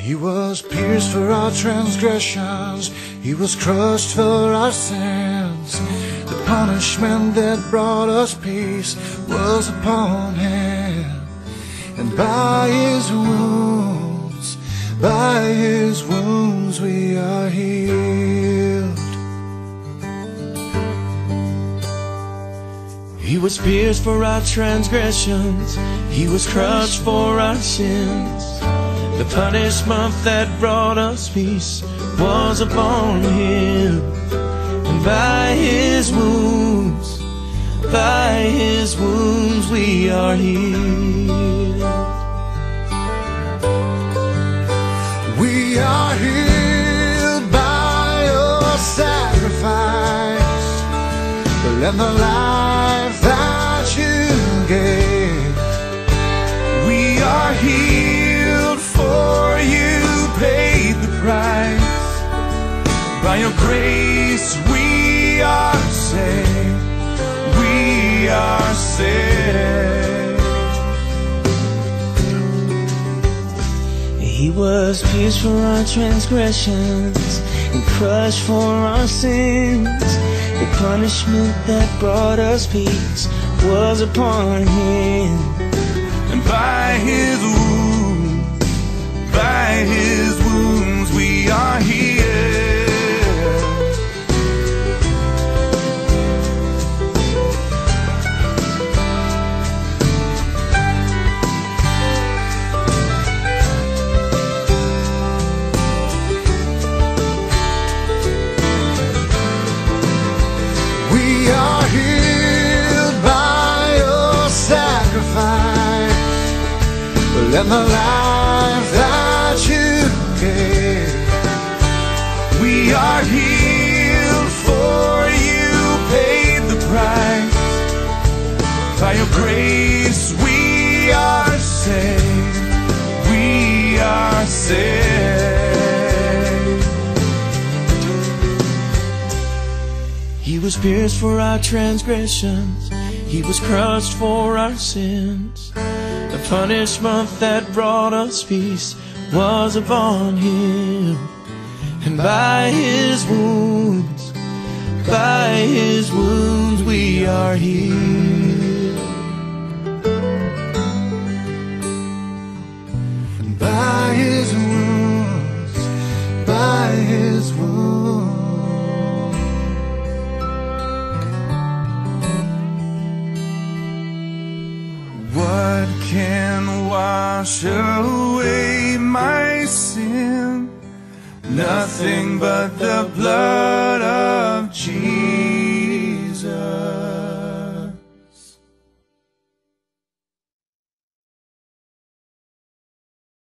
He was pierced for our transgressions, He was crushed for our sins. The punishment that brought us peace was upon Him. And by His wounds, by His wounds we are healed. He was pierced for our transgressions, He was crushed for our sins. The punishment that brought us peace was upon Him. And by His wounds, by His wounds we are healed. We are healed by your sacrifice, Let the life that you gave. We are healed your grace we are saved. We are saved. He was pierced for our transgressions and crushed for our sins. The punishment that brought us peace was upon him. And the life that you gave. We are healed for you paid the price. By your grace we are saved. We are saved. He was pierced for our transgressions. He was crushed for our sins. The punishment that brought us peace was upon him. And by his wounds, by his wounds we are healed. What can wash away my sin? Nothing but the blood of Jesus.